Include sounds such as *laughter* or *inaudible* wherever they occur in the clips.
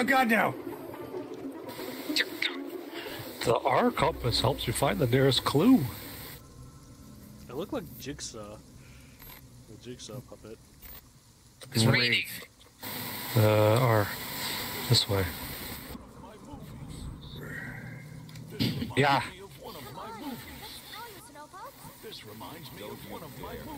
Oh god, no! The R compass helps you find the nearest clue. It looked like Jigsaw. The Jigsaw puppet. It's raining. Uh, R. This way. Yeah.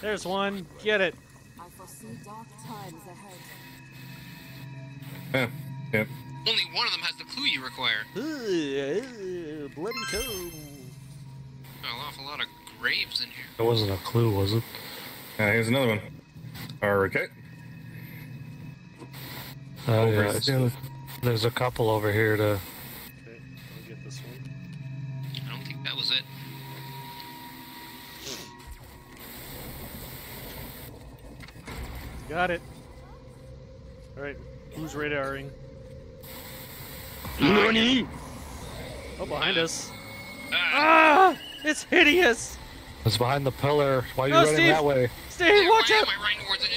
There's one. Get it. I foresee dark times ahead. Yeah, yeah. Only one of them has the clue you require. Ugh, bloody toe. An awful lot of graves in here. It wasn't a clue, was it? Uh, here's another one. Okay. Oh, Over yeah. still. There's a couple over here to. Okay, I'll get this one. I don't think that was it. Got it. Alright, who's radaring? Nani? Oh, behind us. Ah! Ah! It's hideous! It's behind the pillar. Why are you No, running Steve! that way? Steve, watch Why out! am I running towards it?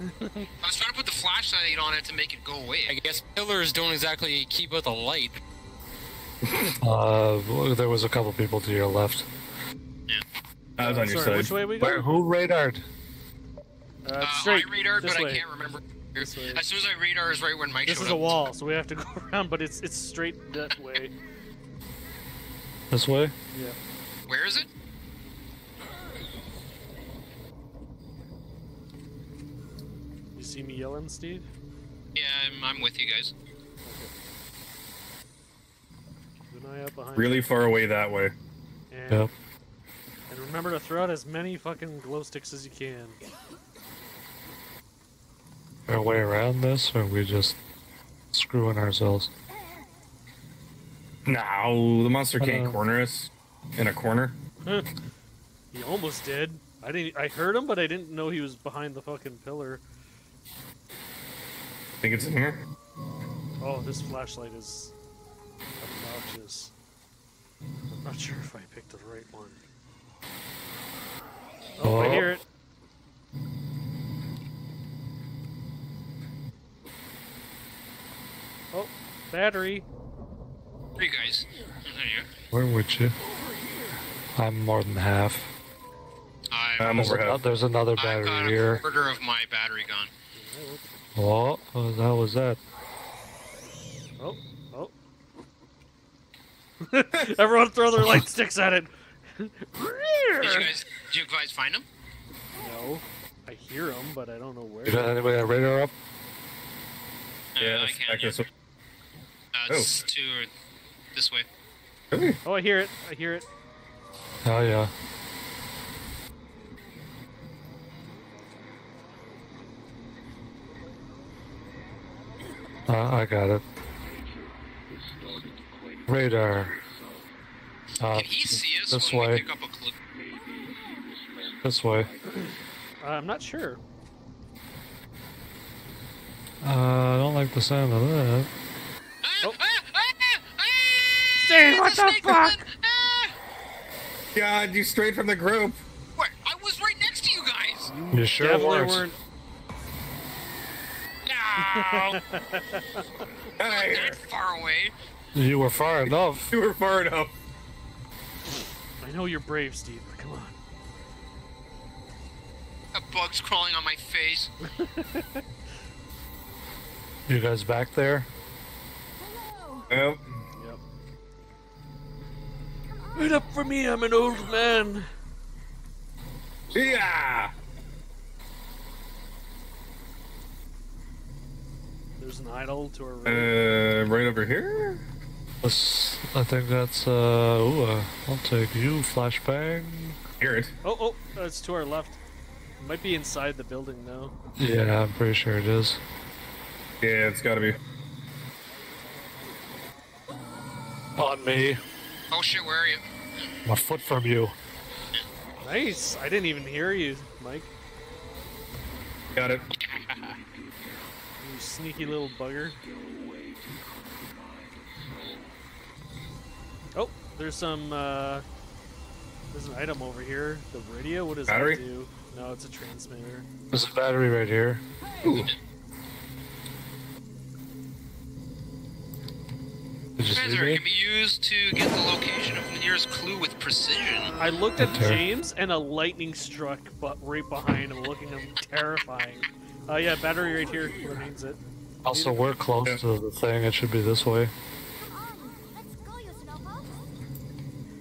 *laughs* I was trying to put the flashlight on it to make it go away. I guess pillars don't exactly keep out the light. *laughs* Uh, there was a couple people to your left. Yeah. I was on your Sorry, side. which way we Where? Who radared? Uh, Uh, straight. I radared, this but way. I can't remember. This way. As soon as I radar is right when Mike This showed is a wall, so we have to go *laughs* around, but it's it's straight that way. This way? Yeah. Where is it? You see me yelling, Steve? Yeah, I'm, I'm with you guys. Keep an eye Really far away that way. And, Yep. and remember to throw out as many fucking glow sticks as you can. Our way around this, or are we just screwing ourselves? No, the monster can't Uh. corner us in a corner. *laughs* He almost did. I didn't. I heard him, but I didn't know he was behind the fucking pillar. Think it's in here? Oh, this flashlight is obnoxious. I'm not sure if I picked the right one. Oh, I Oh. hear it. Oh, battery. Where you guys? Where would you? I'm more than half. I'm, I'm There's, overhead. ano- there's another I've got battery a here. quarter of my battery gone. Oh, what the hell was that? Oh, oh. *laughs* Everyone throw their light *laughs* sticks at it. Did you guys? Did you guys find them? No, I hear them, but I don't know where. You got anybody got radar up? Uh, Yeah, I that's can. back Yeah. this way. Uh, it's to this way. Really? Oh, I hear it. I hear it. Oh yeah. Uh, I got it. Radar. Uh, Can he see us this when way. we pick up a clue? this way. Uh, I'm not sure. Uh, I don't like the sound of that. Oh. Ah, ah, ah, ah, Steve, what a the snake fuck? ah! God, you strayed from the group. Where? I was right next to you guys. You sure Definitely weren't? weren't. No, *laughs* Hey, that far away. You were far enough. you were far enough. I know you're brave, Steve, but come on. A bug's crawling on my face. You guys back there? Yep. Yep. Wait up for me, I'm an old man. Yeah. There's an idol to our right. Uh, right over here. This, I think that's, uh, ooh, uh, I'll take you, flashbang. Hear it. Oh, oh, that's to our left. It might be inside the building now. Yeah, I'm pretty sure it is. Yeah, it's gotta be. On me. Oh shit, where are you? I'm a foot from you. Nice. I didn't even hear you, Mike. Got it. You sneaky little bugger. Oh, there's some, uh, there's an item over here. The radio, what does Battery? that do? No, it's a transmitter. There's a battery right here. Ooh. Panzer can be used to get the location of the nearest clue with precision. I looked at Okay. James and a lightning struck, but right behind him, looking at him terrifying. Uh, yeah, battery right here. What means it? Also, we're close to the thing. It should be this way.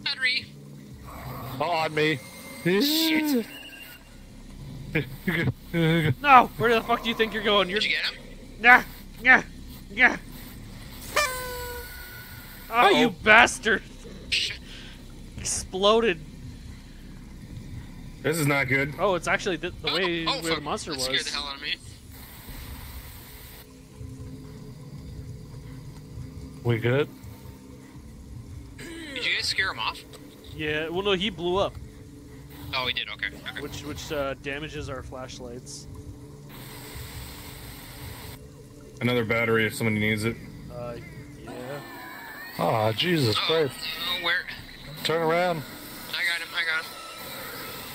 Battery. Oh, on me. Shit. No! Where the fuck do you think you're going? You're Did you get him? Nah, nah, nah. Oh, you bastard! Exploded. This is not good. Oh, it's actually the, the way oh, where the monster that was. scared the hell out of me. We good? Did you guys scare him off? Yeah, well, no, he blew up, Oh, he did. Okay. okay. which which uh, damages our flashlights. Another battery if somebody needs it. Uh, yeah. Ah, Jesus Oh, Christ. oh, where? Turn around. I got him. I got him.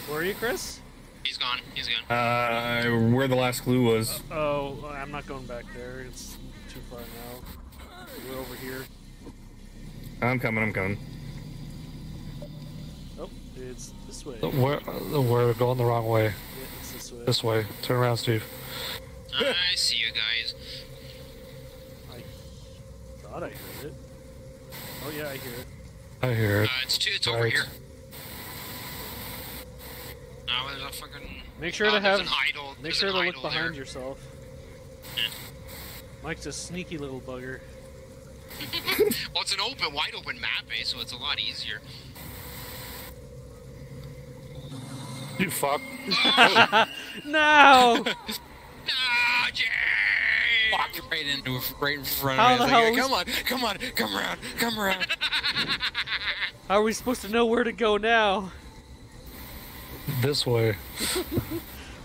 Where are you, Chris? He's gone. He's gone. Uh, where the last clue was. Oh, I'm not going back there. It's too far now. We're over here. I'm coming, I'm coming. Oh, it's this way. We're, we're going the wrong way. Yeah, it's this way. This way. Turn around, Steve. I see you guys. I thought I heard it. Oh yeah, I hear it. I hear Uh, it. it's two. It's over Right. here. No, there's a fucking. Make sure oh, to have. an idol. Make there's sure an to look behind there. yourself. Mike's a sneaky little bugger. *laughs* Well, it's an open, wide open map, eh? So it's a lot easier. You fuck. *laughs* *laughs* No! No, Jay! Walked right into right in front How of me. the hell like, come on, come on, come around, come around. *laughs* How are we supposed to know where to go now? This way. *laughs*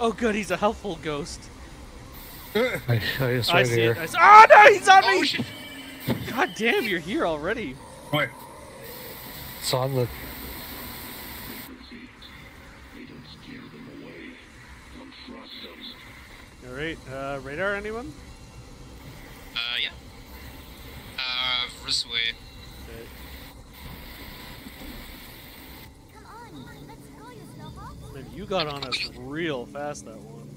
Oh, good, he's a helpful ghost. I, I, it's I see here. it. I see- oh no, he's on Oh me! shit! God damn, you're here already. Wait. It's on the. All right, uh, radar, anyone? Uh, yeah. Uh, this way. Okay. Man, you got on us real fast that one.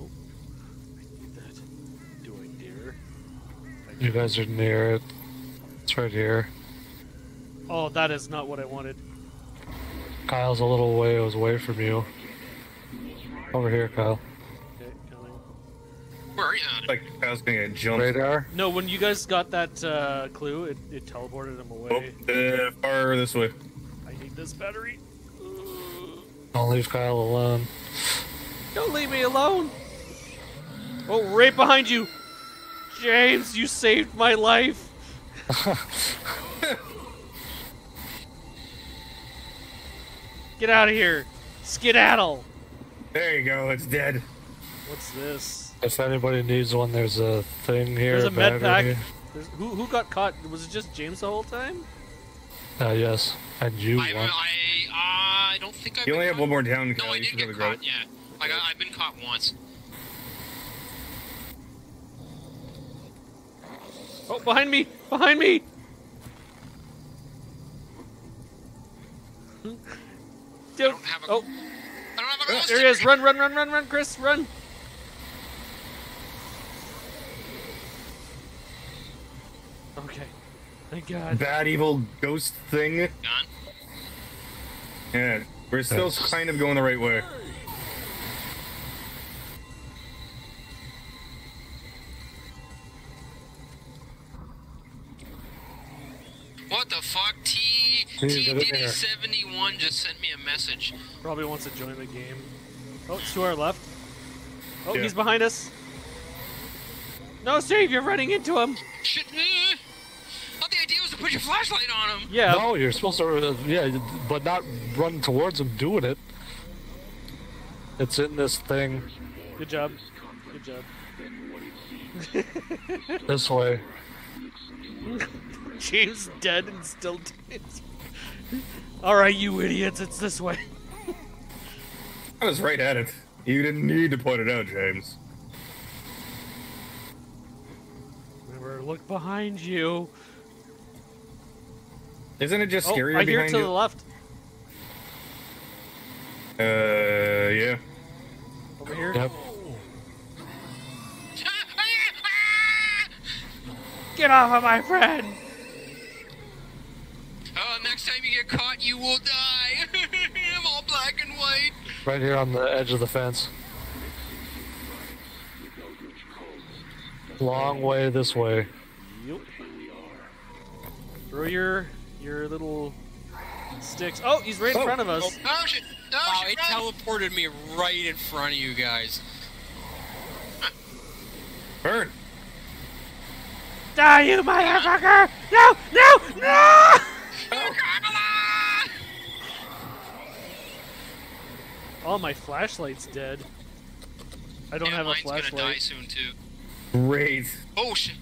Oh, I need that. Do I dare? I You guys are near it. It's right here. Oh, that is not what I wanted. Kyle's a little way away from you. Over here, Kyle. Okay, coming. Where are you? Like, I was gonna get jumped. Radar. No, when you guys got that uh, clue, it, it teleported him Oh, away. uh, far this way. I need this battery. Don't leave Kyle alone. Don't leave me alone. Oh, right behind you. James, you saved my life. *laughs* Get out of here. Skedaddle. There you go, it's dead. What's this? If anybody needs one, there's a thing here. There's a med pack. Who, who got caught? Was it just James the whole time? Uh, yes. And you I, one. I, uh, I don't think I've You been only have one more down, No, Kyle. I did should get caught. it. Yeah, I got. I've been caught once. Oh, behind me! Behind me! Dude. don't have a- Oh, I don't have a ghost there he is! Run, run, run, run, run, Chris, run! Okay. Thank God. Bad evil ghost thing. Gone. Yeah, we're still Yes. kind of going the right way. What the fuck? T Dude, T get in Diddy there. seventy one just sent me a message. Probably wants to join the game. Oh, it's to our left. Oh, Yeah. he's behind us. No, Steve, you're running into him. Shit. eh. Thought the idea was to put your flashlight on him. Yeah. No, you're supposed to. Uh, yeah, but not run towards him doing it. It's in this thing. Good job. Good job. *laughs* This way. *laughs* James dead and still dead. All right, you idiots. It's this way. I was right at it. You didn't need to point it out, James. Remember, look behind you. Isn't it just Oh, scarier I hear it behind to you? the left. Uh, yeah. Over here. Yep. Get off of my friend! Oh, next time you get caught, you will die. *laughs* I'm all black and white. Right here on the edge of the fence. Long way this way. Yep. Throw your your little sticks. Oh, he's right in Oh. front of us. Oh shit! Oh Wow, oh, shit! it teleported me right in front of you guys. Burn. Die, you motherfucker! No, no, no! *laughs* Oh, my flashlight's dead. I don't Yeah, have a mine's gonna die flashlight. soon too. Great. Oh shit!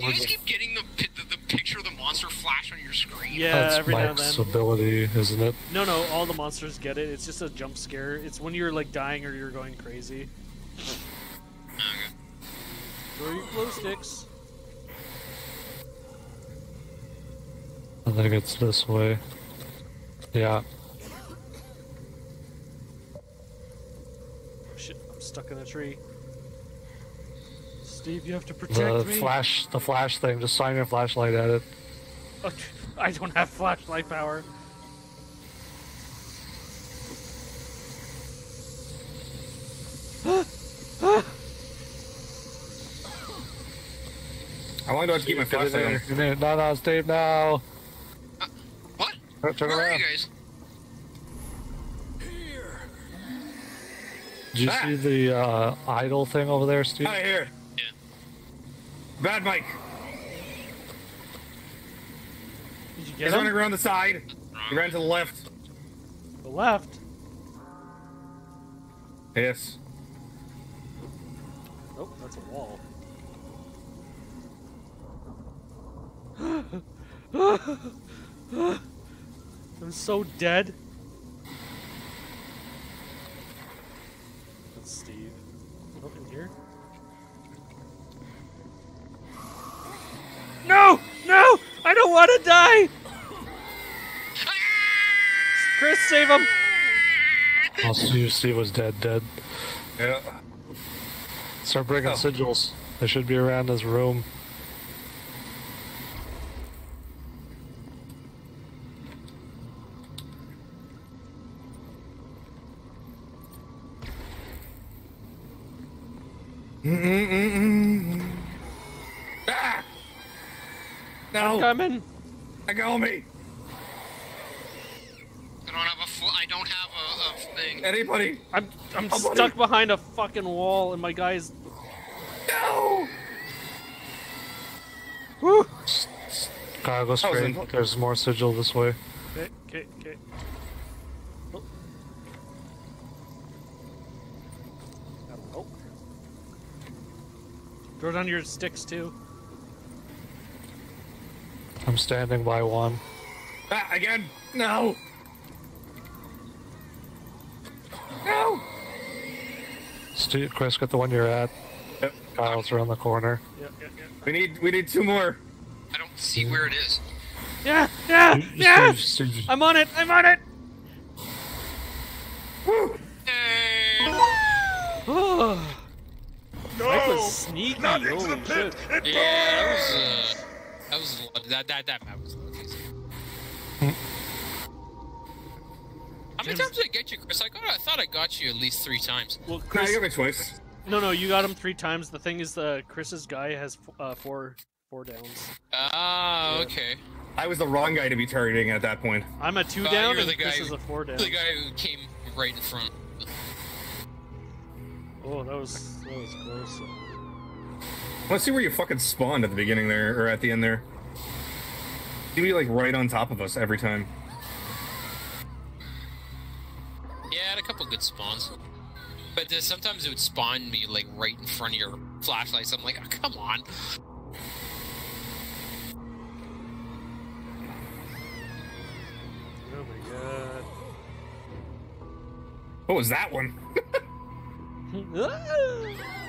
Okay, do you guys keep getting the, the the picture of the monster flash on your screen? Yeah, That's every now and Mike's then. ability, isn't it? No, no, all the monsters get it. It's just a jump scare. It's when you're like dying or you're going crazy. Okay. Throw your glow sticks. I think it's this way. Yeah. Oh, shit, I'm stuck in a tree. Steve, you have to protect The me. flash the flash thing, just shine your flashlight at it. Oh, I don't have flashlight power. How long do I have to keep my Get flashlight on? there, get in there. No, no, Steve, now. What? Turn- Turn Where are around. you guys? Did you Ah. see the uh, idol thing over there, Steve? Out of here. Yeah. Bad Mike. Did you get He's running around the side. He ran to the left. The left. Yes. Oh, that's a wall. *gasps* I'm so dead. That's Steve. Oh, in here? Don't want to die! Chris, save him! Oh, Steve, Steve was dead, dead. Yeah. Start bringing Oh. sigils. They should be around this room. Ah! No! Coming! I got me! I don't have a fl- I don't have a, a thing. Anybody? I'm I'm buddy. stuck behind a fucking wall, and my guy's. No! Whew. Kyle, go straight. There's more sigil this way. Okay, okay, okay. Oh. Oh. Throw down your sticks too. I'm standing by one. Ah, again! No! No! Steve, Chris, get the one you're at. Yep. Kyle's around the corner. Yeah, yeah, yeah. We need we need two more. I don't see where it is. Yeah, yeah, yeah! Steve, Steve, I'm on it, I'm on it! Woo! Oh. That was sneaky, holy shit. Yeah, that was uh, that was a lot- that that that map was. a lot. How many times did I get you, Chris? I got. I thought I got you at least three times. Well, Nah, you Chris, got me twice. no, no, you got him three times. The thing is, uh, Chris's guy has uh, four, four downs. Ah, Yeah. okay. I was the wrong guy to be targeting at that point. I'm a two Oh, down, you're and the guy Chris who- is a four down. The guy who came right in front. Oh, that was that was close. Let's see where you fucking spawned at the beginning there, or at the end there. You'd be like right on top of us every time. Yeah, I had a couple good spawns. But then sometimes it would spawn me like right in front of your flashlights. I'm like, oh, come on. Oh my god. What was that one? *laughs* *laughs* Ah!